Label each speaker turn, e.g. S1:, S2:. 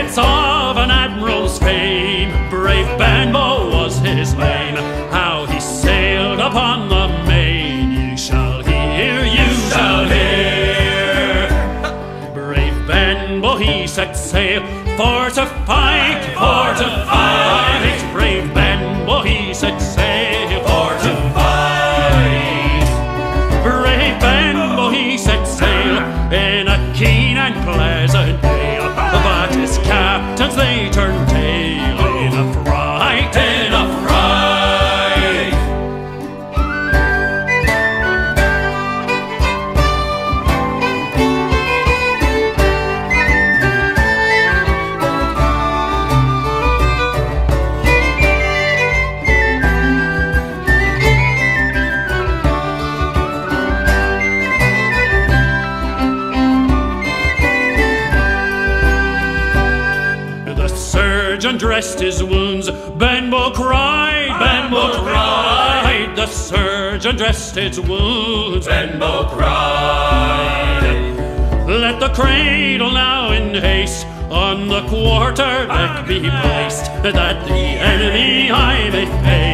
S1: It's of an admiral's fame, brave Benbow was his name. How he sailed upon the main, you shall hear, you shall hear. Brave Benbow, he set sail for to fight, for to fight. Captains, surgeon dressed his wounds. Benbow cried, Benbow cried. The surgeon dressed his wounds. Benbow cried. Let the cradle now in haste on the quarter deck be placed, that the enemy I may face.